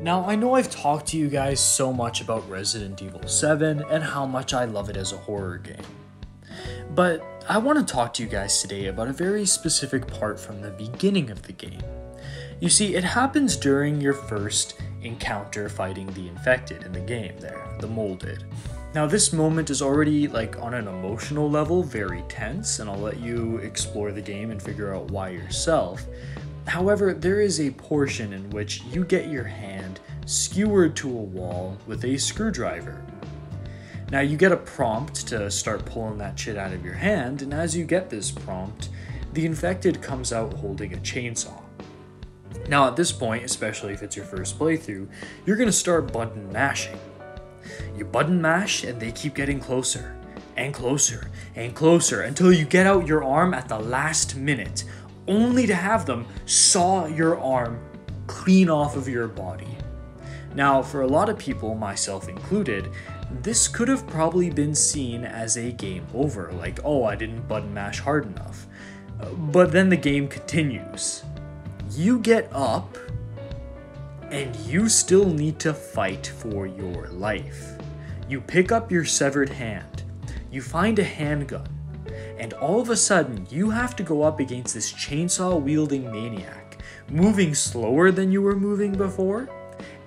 Now, I know I've talked to you guys so much about Resident Evil 7 and how much I love it as a horror game. But I want to talk to you guys today about a very specific part from the beginning of the game. You see, it happens during your first encounter fighting the infected in the game there, the molded. Now, this moment is already, like, on an emotional level, very tense, and I'll let you explore the game and figure out why yourself. However, there is a portion in which you get your hand skewered to a wall with a screwdriver. Now, you get a prompt to start pulling that shit out of your hand, and as you get this prompt, the infected comes out holding a chainsaw. Now, at this point, especially if it's your first playthrough, you're gonna start button mashing. You button mash, and they keep getting closer, and closer, and closer until you get out your arm at the last minute, only to have them saw your arm clean off of your body. Now, for a lot of people, myself included, this could have probably been seen as a game over, like, oh, I didn't button mash hard enough. But then the game continues. You get up, and you still need to fight for your life. You pick up your severed hand, you find a handgun, and all of a sudden you have to go up against this chainsaw wielding maniac, moving slower than you were moving before,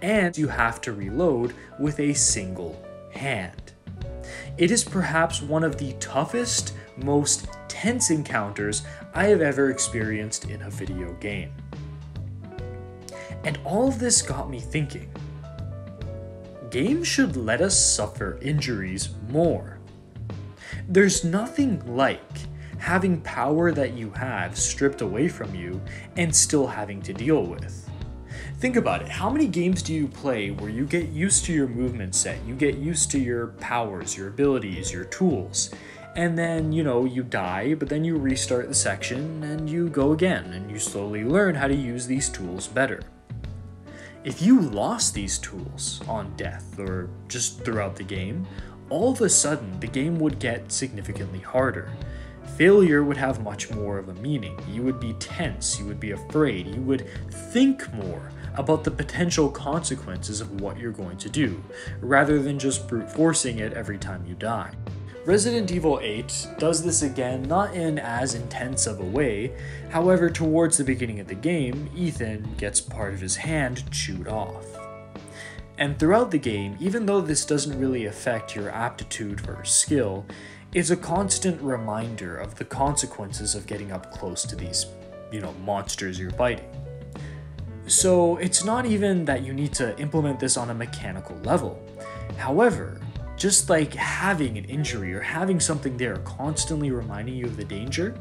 and you have to reload with a single hand. It is perhaps one of the toughest, most tense encounters I have ever experienced in a video game. And all of this got me thinking games should let us suffer injuries more. There's nothing like having power that you have stripped away from you and still having to deal with. Think about it. How many games do you play where you get used to your movement set, you get used to your powers, your abilities, your tools, and then, you know, you die, but then you restart the section and you go again and you slowly learn how to use these tools better. If you lost these tools on death or just throughout the game, all of a sudden the game would get significantly harder. Failure would have much more of a meaning. You would be tense, you would be afraid, you would think more about the potential consequences of what you're going to do, rather than just brute forcing it every time you die. Resident Evil 8 does this again, not in as intense of a way, however, towards the beginning of the game, Ethan gets part of his hand chewed off. And throughout the game, even though this doesn't really affect your aptitude or skill, it's a constant reminder of the consequences of getting up close to these, you know, monsters you're fighting. So it's not even that you need to implement this on a mechanical level. However, just like having an injury or having something there constantly reminding you of the danger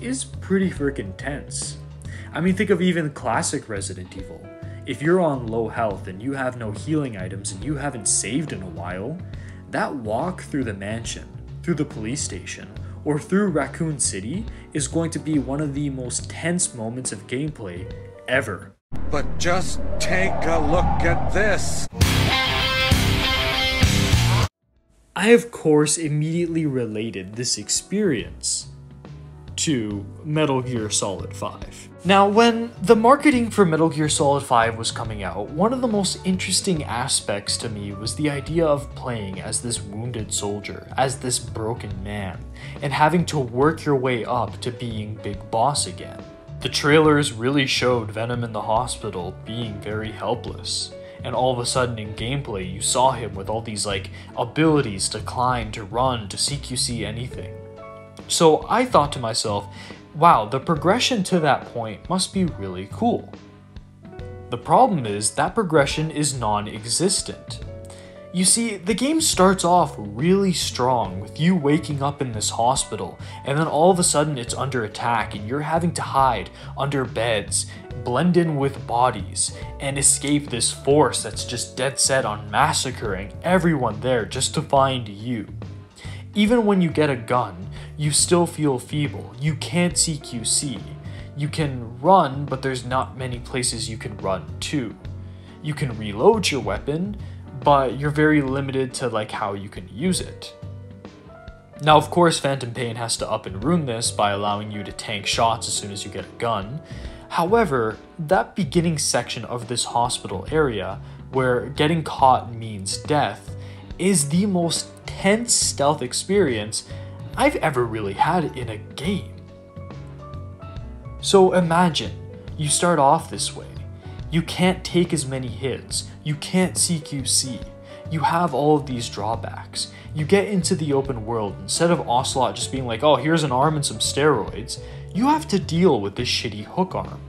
is pretty freaking tense. I mean, think of even classic Resident Evil. If you're on low health and you have no healing items and you haven't saved in a while, that walk through the mansion, through the police station, or through Raccoon City is going to be one of the most tense moments of gameplay ever. But just take a look at this. I, of course, immediately related this experience to Metal Gear Solid 5. Now, when the marketing for Metal Gear Solid 5 was coming out, one of the most interesting aspects to me was the idea of playing as this wounded soldier, as this broken man, and having to work your way up to being Big Boss again. The trailers really showed Venom in the hospital being very helpless and all of a sudden in gameplay you saw him with all these like abilities to climb, to run, to CQC anything. So I thought to myself, wow, the progression to that point must be really cool. The problem is that progression is non-existent. You see, the game starts off really strong with you waking up in this hospital, and then all of a sudden it's under attack, and you're having to hide under beds, blend in with bodies, and escape this force that's just dead set on massacring everyone there just to find you. Even when you get a gun, you still feel feeble. You can't CQC. You can run, but there's not many places you can run to. You can reload your weapon, but you're very limited to like how you can use it. Now, of course, Phantom Pain has to up and ruin this by allowing you to tank shots as soon as you get a gun. However, that beginning section of this hospital area, where getting caught means death, is the most tense stealth experience I've ever really had in a game. So imagine, you start off this way. You can't take as many hits, you can't CQC, you have all of these drawbacks. You get into the open world, instead of Ocelot just being like, oh, here's an arm and some steroids, you have to deal with this shitty hook arm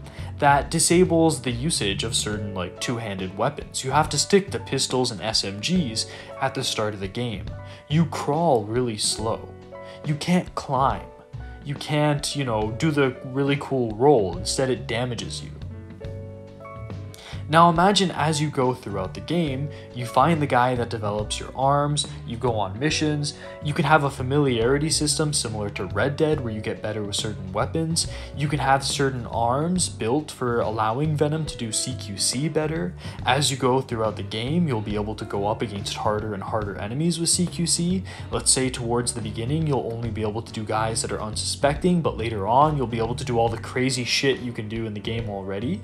that disables the usage of certain like two-handed weapons. You have to stick to pistols and SMGs at the start of the game. You crawl really slow. You can't climb. You can't, you know, do the really cool roll. Instead it damages you. Now imagine as you go throughout the game, you find the guy that develops your arms, you go on missions, you can have a familiarity system similar to Red Dead where you get better with certain weapons, you can have certain arms built for allowing Venom to do CQC better. As you go throughout the game, you'll be able to go up against harder and harder enemies with CQC. Let's say towards the beginning, you'll only be able to do guys that are unsuspecting, but later on, you'll be able to do all the crazy shit you can do in the game already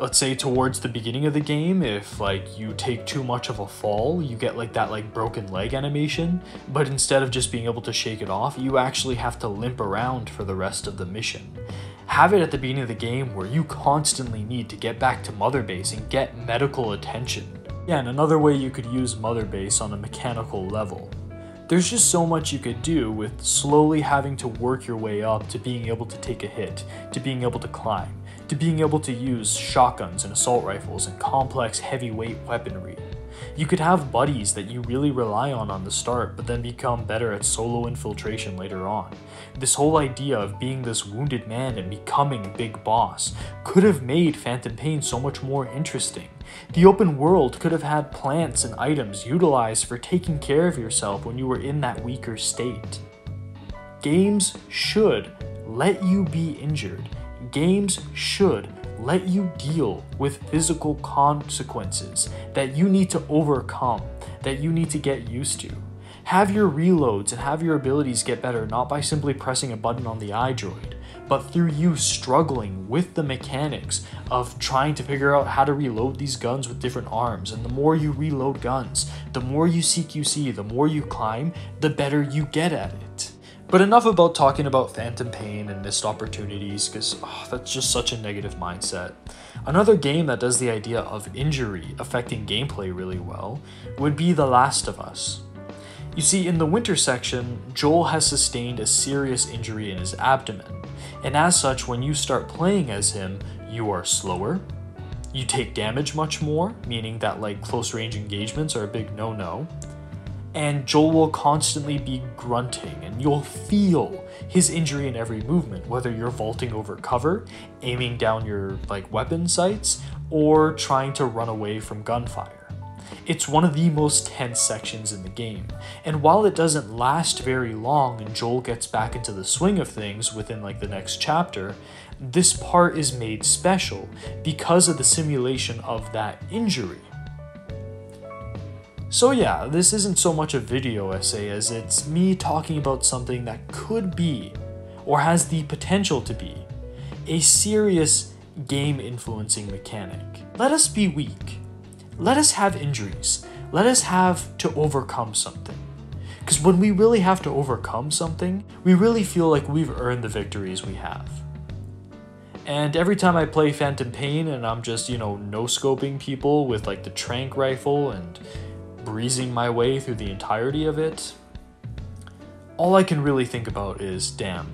let's say towards the beginning of the game if like you take too much of a fall you get like that like broken leg animation. But instead of just being able to shake it off you actually have to limp around for the rest of the mission. Have it at the beginning of the game where you constantly need to get back to mother base and get medical attention. Yeah and another way you could use mother base on a mechanical level. There's just so much you could do with slowly having to work your way up to being able to take a hit, to being able to climb, to being able to use shotguns and assault rifles and complex heavyweight weaponry. You could have buddies that you really rely on on the start, but then become better at solo infiltration later on. This whole idea of being this wounded man and becoming Big Boss could have made Phantom Pain so much more interesting. The open world could have had plants and items utilized for taking care of yourself when you were in that weaker state. Games should let you be injured games should let you deal with physical consequences that you need to overcome, that you need to get used to. Have your reloads and have your abilities get better not by simply pressing a button on the iDroid, but through you struggling with the mechanics of trying to figure out how to reload these guns with different arms. And the more you reload guns, the more you CQC, the more you climb, the better you get at it. But enough about talking about phantom pain and missed opportunities, because oh, ah, that's just such a negative mindset. Another game that does the idea of injury affecting gameplay really well would be The Last of Us. You see, in the winter section, Joel has sustained a serious injury in his abdomen, and as such, when you start playing as him, you are slower, you take damage much more, meaning that like close range engagements are a big no no, and Joel will constantly be grunting, and you'll feel his injury in every movement, whether you're vaulting over cover, aiming down your like weapon sights, or trying to run away from gunfire. It's one of the most tense sections in the game, and while it doesn't last very long and Joel gets back into the swing of things within like the next chapter, this part is made special because of the simulation of that injury. So yeah, this isn't so much a video essay as it's me talking about something that could be, or has the potential to be, a serious game influencing mechanic. Let us be weak. Let us have injuries. Let us have to overcome something. Because when we really have to overcome something, we really feel like we've earned the victories we have. And every time I play Phantom Pain and I'm just, you know, no scoping people with like the trank rifle and breezing my way through the entirety of it, all I can really think about is damn,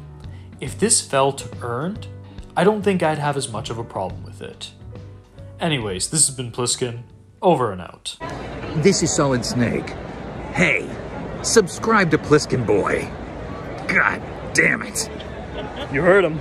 if this felt earned, I don't think I'd have as much of a problem with it. Anyways, this has been Pliskin, over and out. This is Solid Snake. Hey, subscribe to Pliskin BOI. God damn it. You heard him.